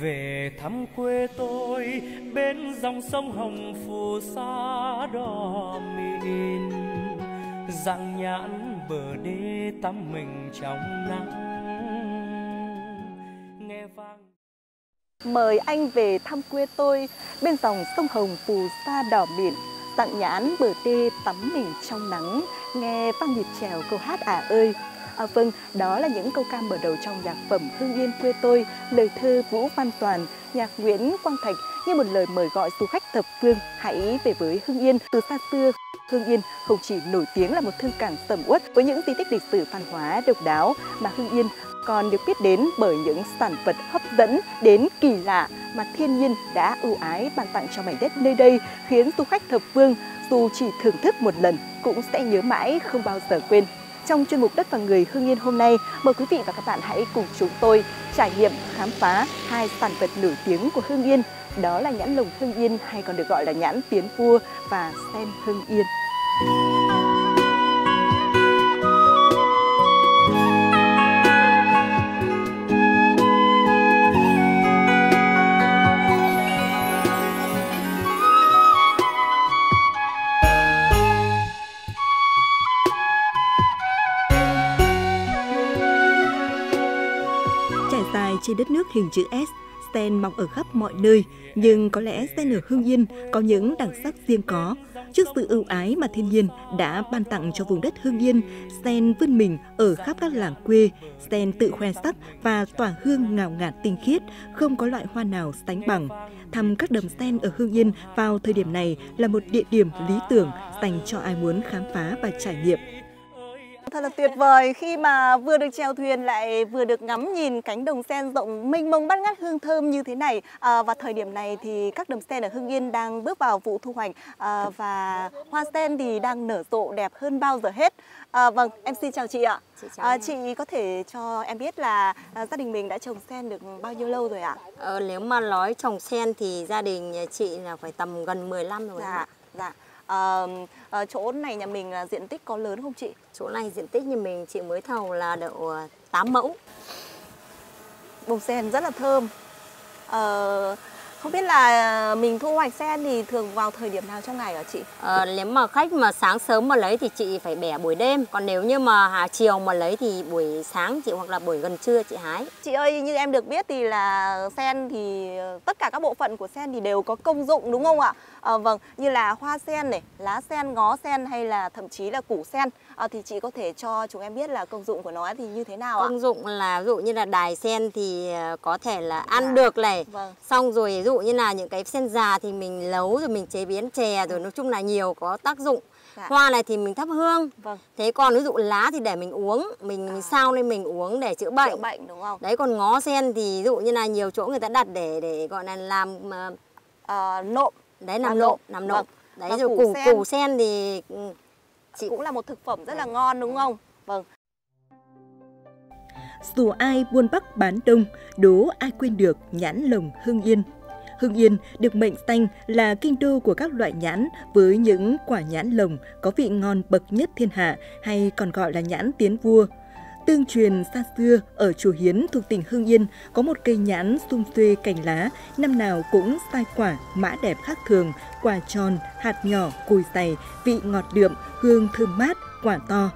về thăm quê tôi bên dòng sông hồng phù sa đỏ mịn dạng nhãn bờ đê tắm mình trong nắng. Nghe vang. Mời anh về thăm quê tôi bên dòng sông Hồng phù sa đỏ mịn, dặn nhãn bờ đê tắm mình trong nắng, nghe vang nhịp trèo câu hát à ơi. À vâng, đó là những câu ca mở đầu trong nhạc phẩm Hương Yên quê tôi, lời thơ Vũ Văn Toàn, nhạc Nguyễn Quang Thạch như một lời mời gọi du khách thập phương hãy về với Hương Yên. Từ xa xưa, Hương Yên không chỉ nổi tiếng là một thương cảng sầm uất với những di tích lịch sử văn hóa độc đáo mà Hương Yên còn được biết đến bởi những sản vật hấp dẫn đến kỳ lạ mà thiên nhiên đã ưu ái ban tặng cho mảnh đất nơi đây khiến du khách thập phương dù chỉ thưởng thức một lần cũng sẽ nhớ mãi không bao giờ quên. Trong chuyên mục Đất và Người Hương Yên hôm nay, mời quý vị và các bạn hãy cùng chúng tôi trải nghiệm khám phá hai sản vật nổi tiếng của Hương Yên. Đó là nhãn lồng Hương Yên hay còn được gọi là nhãn tiến vua và sen Hương Yên. Trải dài trên đất nước hình chữ S, sen mọc ở khắp mọi nơi, nhưng có lẽ sen ở Hương Yên có những đặc sắc riêng có. Trước sự ưu ái mà thiên nhiên đã ban tặng cho vùng đất Hương Yên, sen vươn mình ở khắp các làng quê, sen tự khoe sắc và tỏa hương ngào ngạt tinh khiết, không có loại hoa nào sánh bằng. Thăm các đầm sen ở Hương Yên vào thời điểm này là một địa điểm lý tưởng dành cho ai muốn khám phá và trải nghiệm. Thật là tuyệt vời khi mà vừa được chèo thuyền lại vừa được ngắm nhìn cánh đồng sen rộng mênh mông bắt ngát hương thơm như thế này. À, và thời điểm này thì các đầm sen ở Hưng Yên đang bước vào vụ thu hoạch à, và hoa sen thì đang nở rộ đẹp hơn bao giờ hết. À, vâng, em xin chào chị ạ. Chị, chào À, chị có thể cho em biết là à, gia đình mình đã trồng sen được bao nhiêu lâu rồi ạ? Ờ, nếu mà nói trồng sen thì gia đình nhà chị là phải tầm gần 10 năm rồi. em Dạ, ạ. dạ. À, à, chỗ này nhà mình à, diện tích có lớn không chị? Chỗ này diện tích như mình chị mới thầu là độ 8 mẫu. bông sen rất là thơm. Ờ, không biết là mình thu hoạch sen thì thường vào thời điểm nào trong ngày hả chị? Ờ, nếu mà khách mà sáng sớm mà lấy thì chị phải bẻ buổi đêm. Còn nếu như mà hà chiều mà lấy thì buổi sáng chị hoặc là buổi gần trưa chị hái. Chị ơi, như em được biết thì là sen thì tất cả các bộ phận của sen thì đều có công dụng đúng không ạ? Ờ, vâng, như là hoa sen này, lá sen, ngó sen hay là thậm chí là củ sen Ờ, thì chị có thể cho chúng em biết là công dụng của nó thì như thế nào ạ? Công dụng là ví dụ như là đài sen thì có thể là ăn Dạ. được này. Vâng. Xong rồi dụ như là những cái sen già thì mình nấu rồi mình chế biến chè rồi nói chung là nhiều có tác dụng. Dạ. Hoa này thì mình thắp hương. Vâng, Thế còn ví dụ lá thì để mình uống, mình, mình sao lên mình uống để chữa bệnh. chữa bệnh đúng không? Đấy còn ngó sen thì ví dụ như là nhiều chỗ người ta đặt để để gọi là làm Ờ, nộm đấy Làm làm nộm, nộm, làm vâng. nộm. Đấy Và rồi củ củ sen. củ sen thì ừ, chị cũng là một thực phẩm rất là ngon đúng không? Vâng. Dù ai buôn Bắc bán Đông, đố ai quên được nhãn lồng Hưng Yên. Hưng Yên được mệnh danh là kinh đô của các loại nhãn với những quả nhãn lồng có vị ngon bậc nhất thiên hạ hay còn gọi là nhãn tiến vua. Tương truyền xa xưa ở Chùa Hiến thuộc tỉnh Hưng Yên có một cây nhãn sum xuê cành lá, năm nào cũng sai quả, mã đẹp khác thường, quả tròn, hạt nhỏ, cùi dày, vị ngọt đượm, hương thơm mát, quả to.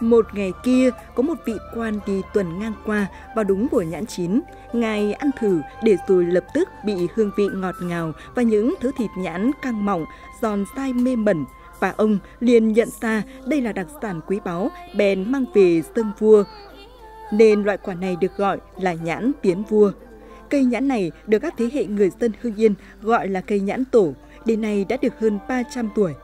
Một ngày kia, có một vị quan đi tuần ngang qua vào đúng buổi nhãn chín. Ngài ăn thử để rồi lập tức bị hương vị ngọt ngào và những thứ thịt nhãn căng mỏng, giòn dai mê mẩn. Và ông liền nhận ra đây là đặc sản quý báu, bèn mang về dâng vua. Nên loại quả này được gọi là nhãn tiến vua. Cây nhãn này được các thế hệ người dân Hương Yên gọi là cây nhãn tổ, đến nay đã được hơn 300 tuổi.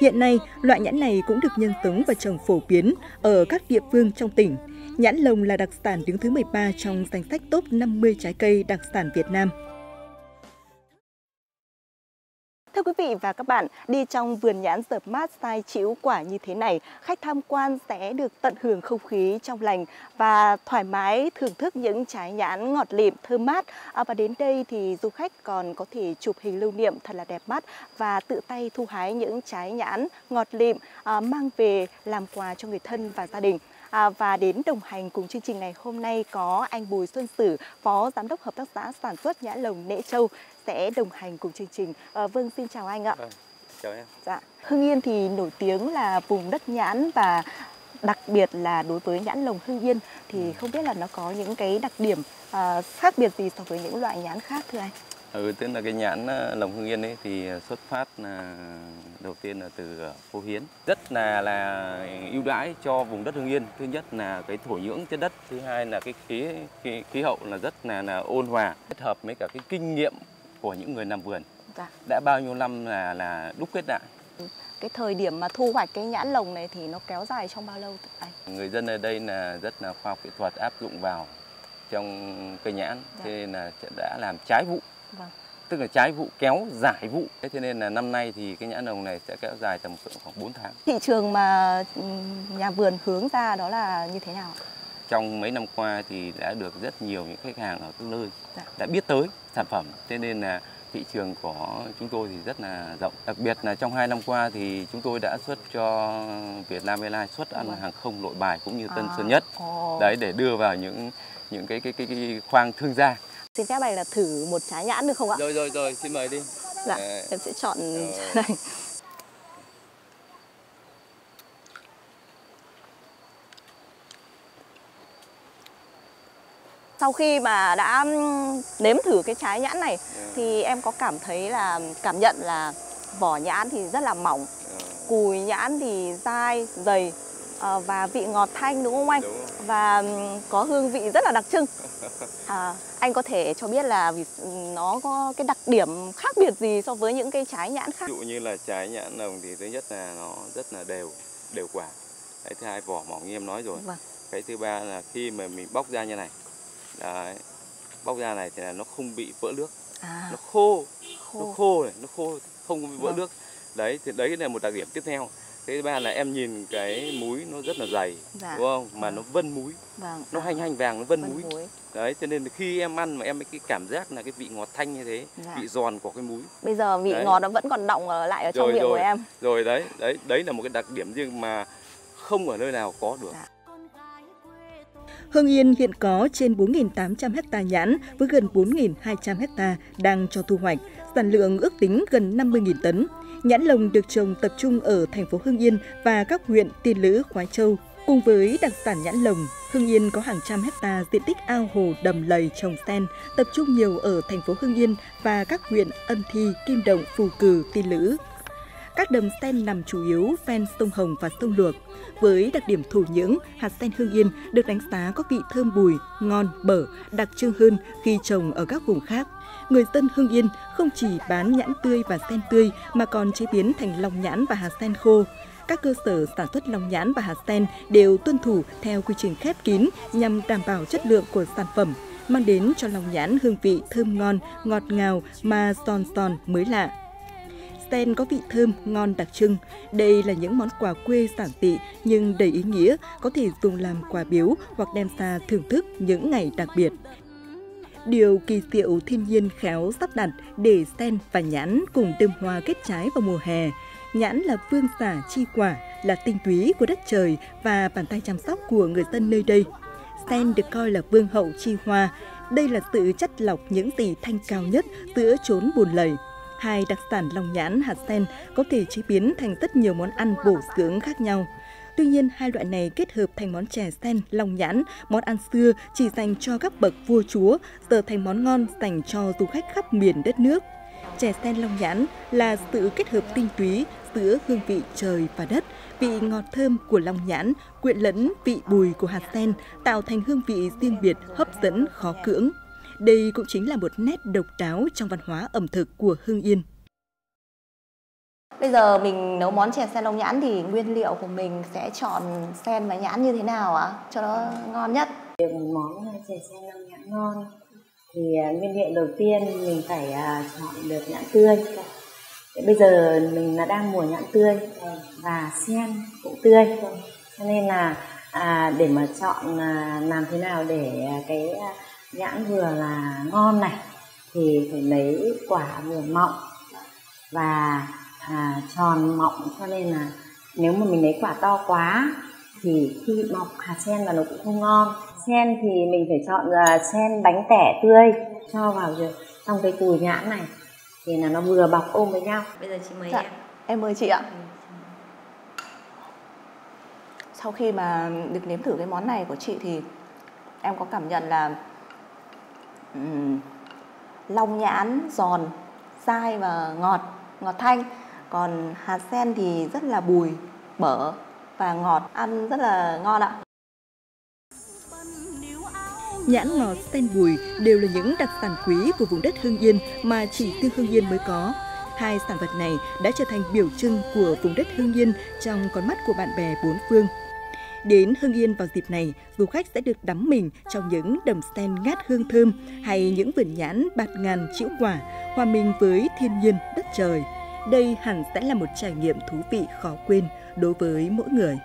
Hiện nay, loại nhãn này cũng được nhân giống và trồng phổ biến ở các địa phương trong tỉnh. Nhãn lồng là đặc sản đứng thứ 13 trong danh sách top 50 trái cây đặc sản Việt Nam. Thưa quý vị và các bạn, đi trong vườn nhãn dợp mát sai chịu quả như thế này, khách tham quan sẽ được tận hưởng không khí trong lành và thoải mái thưởng thức những trái nhãn ngọt lịm, thơm mát. À, và đến đây thì du khách còn có thể chụp hình lưu niệm thật là đẹp mắt và tự tay thu hái những trái nhãn ngọt lịm à, mang về làm quà cho người thân và gia đình. À, và đến đồng hành cùng chương trình ngày hôm nay có anh Bùi Xuân Sử, Phó Giám đốc Hợp tác xã Sản xuất Nhãn Lồng Nễ Châu sẽ đồng hành cùng chương trình. À, vâng, xin chào anh ạ. Vâng, chào em. Dạ. Hưng Yên thì nổi tiếng là vùng đất nhãn và đặc biệt là đối với nhãn lồng Hưng Yên thì không biết là nó có những cái đặc điểm à, khác biệt gì so với những loại nhãn khác thưa anh? Ừ, tức là cái nhãn ờ, lồng Hưng Yên ấy thì xuất phát là đầu tiên là từ phố Hiến rất là là ưu đãi cho vùng đất Hưng Yên thứ nhất là cái thổ nhưỡng trên đất thứ hai là cái khí khí, khí hậu là rất là là ôn hòa kết hợp với cả cái kinh nghiệm của những người làm vườn Dạ. đã bao nhiêu năm là là đúc kết lại Cái thời điểm mà thu hoạch cái nhãn lồng này thì nó kéo dài trong bao lâu anh? người dân ở đây là rất là khoa học kỹ thuật áp dụng vào trong cây nhãn Dạ. thế nên là đã làm trái vụ Vâng. tức là trái vụ kéo giải vụ thế thế nên là năm nay thì cái nhãn lồng này sẽ kéo dài tầm khoảng 4 tháng Thị trường mà ừm, nhà vườn hướng ra đó là như thế nào? Trong mấy năm qua thì đã được rất nhiều những khách hàng ở các nơi Dạ. đã biết tới sản phẩm. Thế nên là thị trường của chúng tôi thì rất là rộng. Đặc biệt là trong hai năm qua thì chúng tôi đã xuất cho Vietnam Airlines xuất ăn hàng không nội bài cũng như Tân À, Sơn Nhất. đấy để đưa vào những những cái cái cái, cái khoang thương gia. Xin phép anh là thử một trái nhãn được không ạ? rồi rồi rồi xin mời đi. Dạ, em sẽ chọn trái này. Sau khi mà đã nếm thử cái trái nhãn này thì em có cảm thấy là cảm nhận là vỏ nhãn thì rất là mỏng, cùi nhãn thì dai, dày ờ, và vị ngọt thanh đúng không anh? đúng. Và có hương vị rất là đặc trưng. À, anh có thể cho biết là nó có cái đặc điểm khác biệt gì so với những cây trái nhãn khác? ví dụ như là trái nhãn lồng thì thứ nhất là nó rất là đều đều quả cái thứ hai vỏ mỏng như em nói rồi Vâng. cái thứ ba là khi mà mình bóc ra như này đấy, bóc ra này thì là nó không bị vỡ nước À, nó khô nó khô. khô này nó khô không bị vỡ Vâng. nước đấy thì đấy là một đặc điểm tiếp theo thứ ba là em nhìn cái múi nó rất là dày Dạ. đúng không mà Vâng. nó vân múi Vâng. nó à, hành hành vàng nó vân vân múi muối. đấy cho nên khi em ăn mà em cái cảm giác là cái vị ngọt thanh như thế Dạ. vị giòn của cái múi Bây giờ vị Đấy. ngọt nó vẫn còn động ở lại ở trong Rồi, miệng của rồi. em. rồi đấy đấy đấy là một cái đặc điểm riêng mà không ở nơi nào có được Dạ. Hưng Yên hiện có trên 4.800 ha nhãn với gần 4.200 ha đang cho thu hoạch, sản lượng ước tính gần 50.000 tấn. Nhãn lồng được trồng tập trung ở thành phố Hưng Yên và các huyện Tiên Lữ, Khoái Châu. Cùng với đặc sản nhãn lồng, Hưng Yên có hàng trăm hecta diện tích ao hồ đầm lầy trồng sen, tập trung nhiều ở thành phố Hưng Yên và các huyện Ân Thi, Kim Động, Phù Cử, Tiên Lữ. Các đầm sen nằm chủ yếu ven sông Hồng và sông Luộc. Với đặc điểm thổ nhưỡng, hạt sen Hương Yên được đánh giá có vị thơm bùi, ngon, bở, đặc trưng hơn khi trồng ở các vùng khác. Người dân Hương Yên không chỉ bán nhãn tươi và sen tươi mà còn chế biến thành lòng nhãn và hạt sen khô. Các cơ sở sản xuất lòng nhãn và hạt sen đều tuân thủ theo quy trình khép kín nhằm đảm bảo chất lượng của sản phẩm, mang đến cho lòng nhãn hương vị thơm ngon, ngọt ngào mà giòn giòn mới lạ. Sen có vị thơm, ngon đặc trưng. Đây là những món quà quê giản dị nhưng đầy ý nghĩa, có thể dùng làm quà biếu hoặc đem ra thưởng thức những ngày đặc biệt. Điều kỳ diệu thiên nhiên khéo sắp đặt để sen và nhãn cùng đơm hoa kết trái vào mùa hè. Nhãn là vương giả chi quả, là tinh túy của đất trời và bàn tay chăm sóc của người dân nơi đây. Sen được coi là vương hậu chi hoa. Đây là sự chất lọc những gì thanh cao nhất giữa chốn buồn lầy. Hai đặc sản lòng nhãn hạt sen có thể chế biến thành rất nhiều món ăn bổ dưỡng khác nhau. Tuy nhiên, hai loại này kết hợp thành món chè sen, lòng nhãn, món ăn xưa chỉ dành cho các bậc vua chúa, giờ thành món ngon dành cho du khách khắp miền đất nước. Chè sen long nhãn là sự kết hợp tinh túy giữa hương vị trời và đất, vị ngọt thơm của long nhãn quyện lẫn vị bùi của hạt sen tạo thành hương vị riêng biệt hấp dẫn khó cưỡng. Đây cũng chính là một nét độc đáo trong văn hóa ẩm thực của Hưng Yên. Bây giờ mình nấu món chè sen lông nhãn thì nguyên liệu của mình sẽ chọn sen và nhãn như thế nào ạ? Cho nó ngon nhất. Để một món chè sen long nhãn ngon thì à, nguyên liệu đầu tiên mình phải à, chọn được nhãn tươi. Bây giờ mình là đang mùa nhãn tươi và sen cũng tươi, cho nên là à, để mà chọn à, làm thế nào để à, cái à, nhãn vừa là ngon này thì phải lấy quả vừa mọng và à, tròn mọng. Cho nên là nếu mà mình lấy quả to quá thì khi bọc hạt sen vào nó cũng không ngon. Sen thì mình phải chọn là sen bánh tẻ tươi cho vào rồi trong cái cùi nhãn này. Thì là nó vừa bọc ôm với nhau. Bây giờ chị mời Dạ. em. Em mời chị ạ. Sau khi mà được nếm thử cái món này của chị thì em có cảm nhận là long nhãn giòn, dai và ngọt, ngọt thanh. Còn hạt sen thì rất là bùi, bở và ngọt, ăn rất là ngon ạ. Nhãn ngọt, sen bùi đều là những đặc sản quý của vùng đất Hương Yên mà chỉ riêng Hương Yên mới có. Hai sản vật này đã trở thành biểu trưng của vùng đất Hương Yên trong con mắt của bạn bè bốn phương. Đến Hưng Yên vào dịp này, du khách sẽ được đắm mình trong những đầm sen ngát hương thơm hay những vườn nhãn bạt ngàn chĩu quả, hòa mình với thiên nhiên đất trời. Đây hẳn sẽ là một trải nghiệm thú vị khó quên đối với mỗi người.